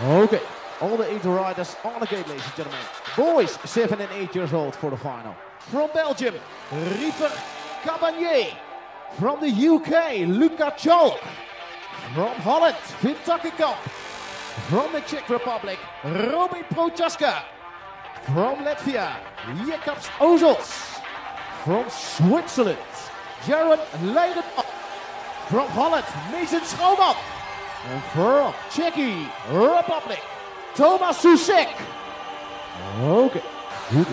Okay, all the eight riders on the gate, ladies and gentlemen. Boys, seven and eight years old for the final. From Belgium, Riefer Cabanier. From the UK, Luca Chalk. From Holland, Vin Takkekamp. From the Czech Republic, Romy Prochaska. From Latvia, Jakobs Ozels. From Switzerland, Jaron Leiden. From Holland, Mason Schouwman. And from Czechia Republic, Thomas Souček. Okay, good.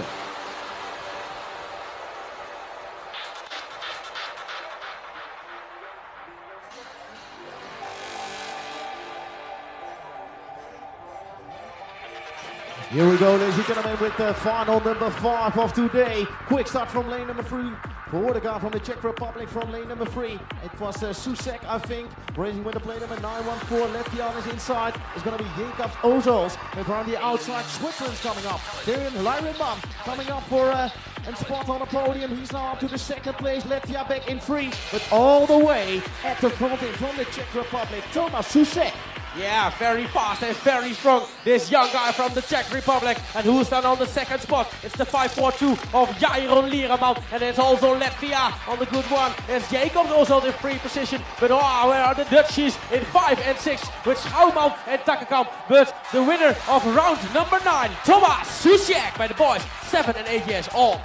Here we go, ladies and gentlemen, with the final number five of today. Quick start from lane number three. Guy from the Czech Republic from lane number three. It was uh, Souček, I think, racing with the plate number 914. Latvian is inside. It's going to be Jakobs Ozels. And from the outside, Switzerland's coming up. Darren Lyriman coming up for uh, and spot on the podium. He's now up to the second place. Latvia back in three. But all the way at the front from the Czech Republic, Thomas Souček. Yeah, very fast and very strong. This young guy from the Czech Republic. And who's then on the second spot? It's the 5-4-2 of Jairon Liraman. And it's also Latvia on the good one. It's Jacob also in free position. But oh, where are the Dutchies in 5 and 6 with Schouwman and Takkekamp. But the winner of round number 9, Thomas Souček by the boys, 7 and 8 years old.